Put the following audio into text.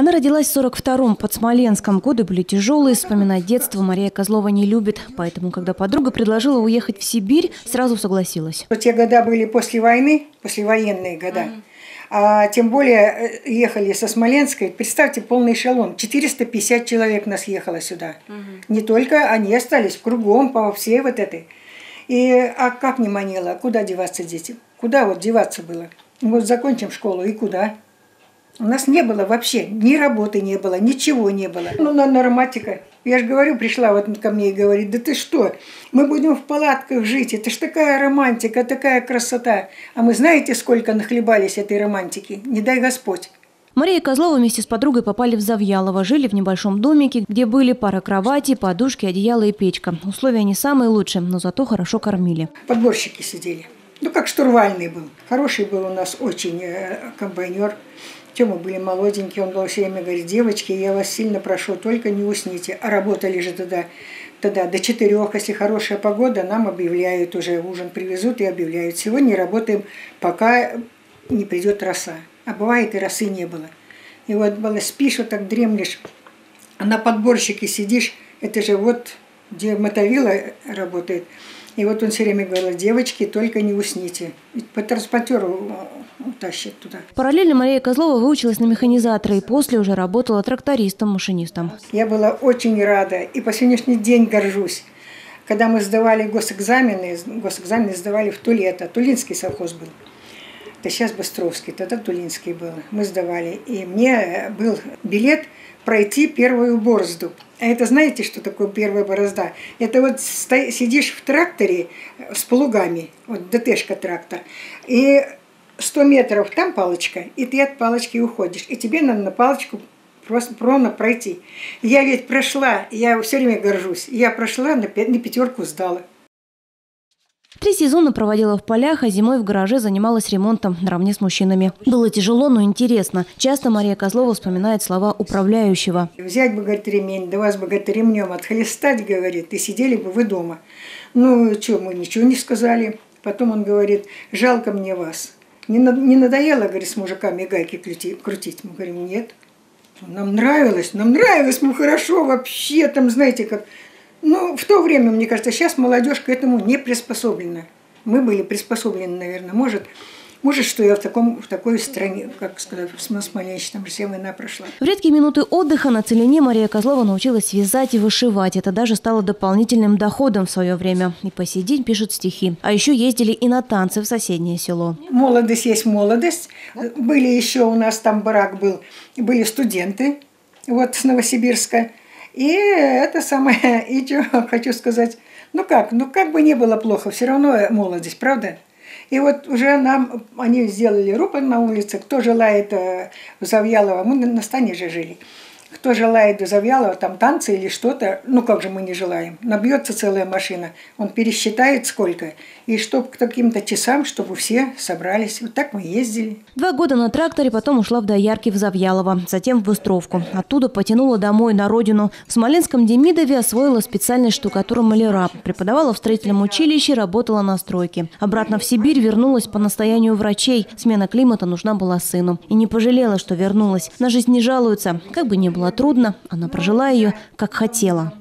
Она родилась в 42-м под Смоленском. Годы были тяжелые, вспоминать детство Мария Козлова не любит. Поэтому, когда подруга предложила уехать в Сибирь, сразу согласилась. Те года были после войны, послевоенные года. Mm-hmm. А тем более э, ехали со Смоленской. Представьте, полный эшелон. 450 человек нас ехало сюда. Угу. Не только они остались кругом по всей вот этой. И, а как не манило? Куда деваться дети? Куда вот деваться было? Вот закончим школу и куда? У нас не было вообще, ни работы не было, ничего не было. Ну, на норматика. Я же говорю, пришла вот ко мне и говорит, да ты что, мы будем в палатках жить, это ж такая романтика, такая красота. А мы знаете, сколько нахлебались этой романтики? Не дай Господь. Мария Козлова вместе с подругой попали в Завьялово. Жили в небольшом домике, где были пара кровати, подушки, одеяло и печка. Условия не самые лучшие, но зато хорошо кормили. Подборщики сидели. Ну, как штурвальный был. Хороший был у нас очень э, комбайнер. Тема были молоденькие, он был все время говорит, девочки, я вас сильно прошу, только не усните. А работали же тогда, тогда до четырех, если хорошая погода, нам объявляют уже, ужин привезут и объявляют. Сегодня работаем, пока не придет роса. А бывает и росы не было. И вот было, спишь, вот так дремлешь, а на подборщике сидишь, это же вот, где мотовила работает, и вот он все время говорил, девочки, только не усните. По транспортеру утащит туда. Параллельно Мария Козлова выучилась на механизатора и после уже работала трактористом, машинистом. Я была очень рада и по сегодняшний день горжусь. Когда мы сдавали госэкзамены, госэкзамены сдавали в Тулета, Тулинский совхоз был. Это сейчас Быстровский, тогда Тулинский был. Мы сдавали. И мне был билет пройти первую борозду. А это знаете, что такое первая борозда? Это вот сидишь в тракторе с плугами, вот ДТшка трактор, и 100 метров там палочка, и ты от палочки уходишь. И тебе надо на палочку просто ровно пройти. Я ведь прошла, я все время горжусь, я прошла, на пятерку сдала. Три сезона проводила в полях, а зимой в гараже занималась ремонтом наравне с мужчинами. Было тяжело, но интересно. Часто Мария Козлова вспоминает слова управляющего. Взять бы, говорит, ремень, да вас бы, говорит, ремнем отхлестать, говорит, и сидели бы вы дома. Ну, что, мы ничего не сказали. Потом он говорит, жалко мне вас. Не, не надоело, говорит, с мужиками гайки крутить? Мы говорим, нет. Нам нравилось, нам нравилось, мы хорошо вообще, там, знаете, как ну, в то время, мне кажется, сейчас молодежь к этому не приспособлена. Мы были приспособлены, наверное. Может, может, что я в, таком, в такой стране, как сказать, в Смоленщине, все война прошла. В редкие минуты отдыха на Целине Мария Козлова научилась вязать и вышивать. Это даже стало дополнительным доходом в свое время. И по сей день пишет стихи. А еще ездили и на танцы в соседнее село. Молодость есть молодость. Были еще у нас там барак был, были студенты вот с Новосибирска. И это самое, и что хочу сказать, ну как, ну как бы не было плохо, все равно молодость, правда? И вот уже нам, они сделали рупор на улице, кто желает э, в Завьялово, мы на стане же жили, кто желает до Завьялова, там танцы или что-то, ну как же мы не желаем, набьется целая машина, он пересчитает сколько, и чтобы к таким-то часам, чтобы все собрались. Вот так мы ездили. Два года на тракторе, потом ушла в Доярки в Завьялово, затем в Быстровку. Оттуда потянула домой, на родину. В Смоленском Демидове освоила специальность штукатура маляра. Преподавала в строительном училище, работала на стройке. Обратно в Сибирь вернулась по настоянию врачей. Смена климата нужна была сыну. И не пожалела, что вернулась. На жизнь не жалуется. Как бы ни было трудно, она прожила ее, как хотела.